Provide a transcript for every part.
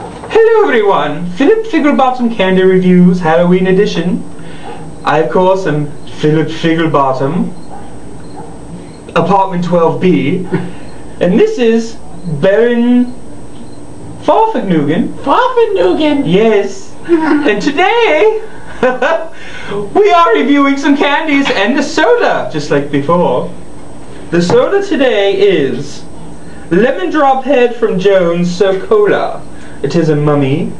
Hello everyone, Phillip Figglebottom Candy Reviews Halloween Edition. I of course am Phillip Figglebottom, apartment 12B, and this is Baron Farfignugan. Farfignugan. Yes, and today we are reviewing some candies and a soda, just like before. The soda today is Lemon Drop Head from Jones So Cola. It is a mummy.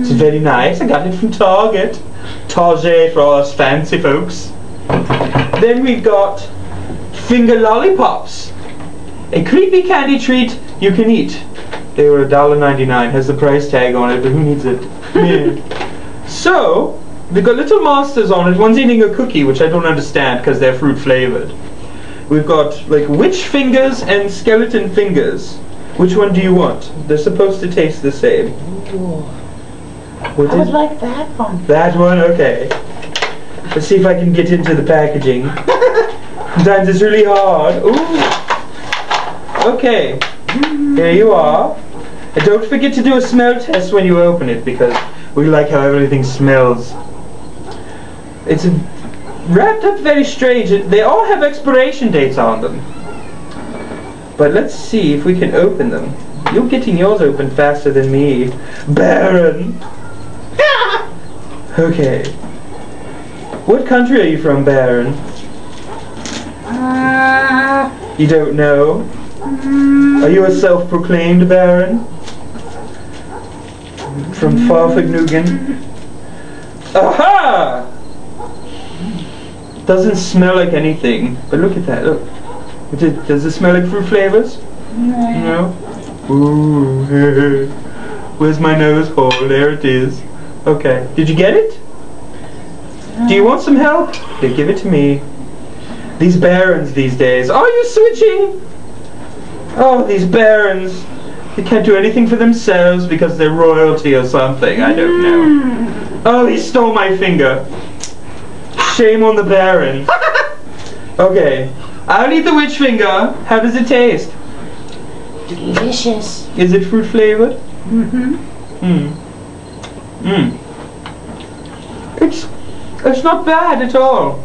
It's very nice. I got it from Target. Target for us fancy folks. Then we've got Finger Lollipops. A creepy candy treat you can eat. They were $1.99. Has the price tag on it, but who needs it? Yeah. So, they've got little monsters on it. One's eating a cookie, which I don't understand because they're fruit flavored. We've got like witch fingers and skeleton fingers. Which one do you want? They're supposed to taste the same. What I would like that one. that one? Okay. Let's see if I can get into the packaging. Sometimes it's really hard. Ooh. Okay. Here you are. And don't forget to do a smell test when you open it because we like how everything smells. It's wrapped up very strange. They all have expiration dates on them. But let's see if we can open them. You're getting yours open faster than me. Baron! Okay. What country are you from, Baron? Uh, You don't know? Are you a self-proclaimed Baron? From Farfignugan? Aha! Doesn't smell like anything, but look at that, look. Does it, does it smell like fruit flavors? No? Ooh, where's my nose hole? There it is. Okay, did you get it? Do you want some help? Here, give it to me. These barons these days. Are you switching? Oh, these barons. They can't do anything for themselves because they're royalty or something. I don't know. Hmm. Oh, he stole my finger. Shame on the baron. Okay, I'll eat the witch finger. How does it taste? delicious. Is it fruit flavored? Mm-hmm. Hmm. Hmm. It's it's not bad at all.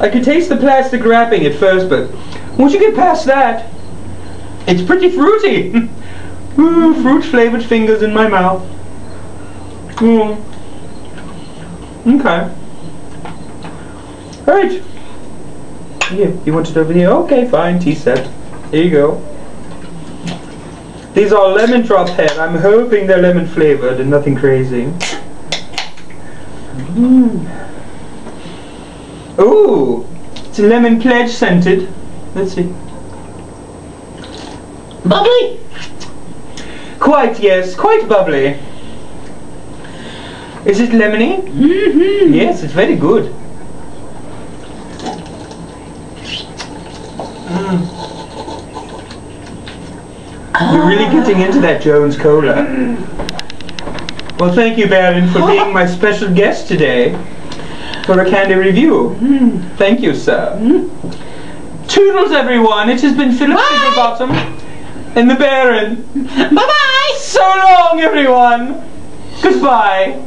I could taste the plastic wrapping at first, but once you get past that, it's pretty fruity. Ooh, fruit flavored fingers in my mouth. Mm. Okay. Alright. Here, you want it over here? Okay, fine, tea set. Here you go. These are lemon drop head. I'm hoping they're lemon flavored and nothing crazy. Ooh, it's a lemon pledge scented. Let's see. Bubbly. Quite, yes, quite bubbly. Is it lemony? Mm-hmm. Yes, it's very good. You're really getting into that Jones Cola. Well, thank you, Baron, for being my special guest today for a candy review. Thank you, sir. Toodles, everyone. It has been Phillip Bottom and the Baron. Bye-bye. So long, everyone. Goodbye.